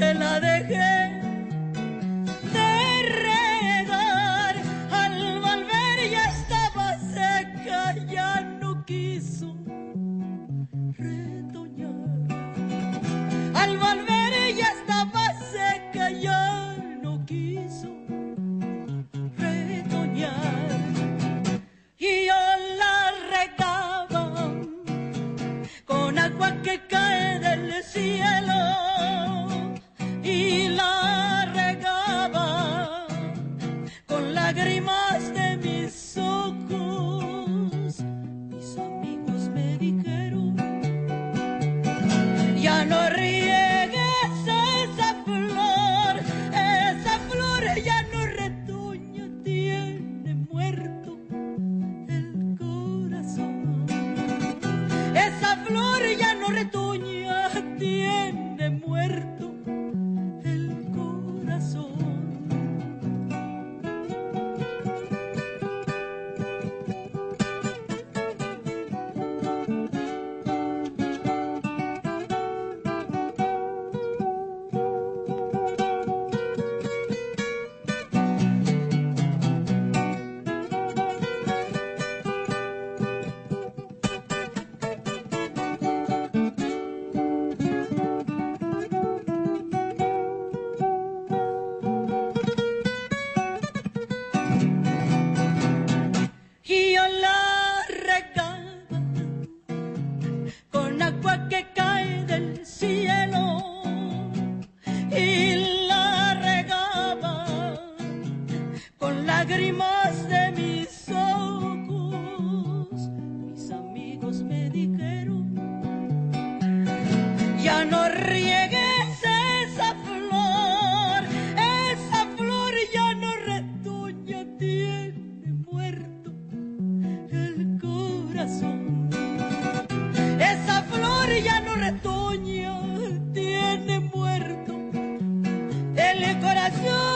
la dejé de regar. Al volver ya estaba seca, ya no quiso retoñar. Al volver ya estaba seca, ya no quiso retoñar. Y yo la regaba con agua que caía. Flor ya no retoña, y la regaba con lágrimas de mis ojos. Mis amigos me dijeron, ya no riegues esa flor, esa flor ya no retoña, tiene muerto el corazón. Esa flor ya no retoña, el corazón.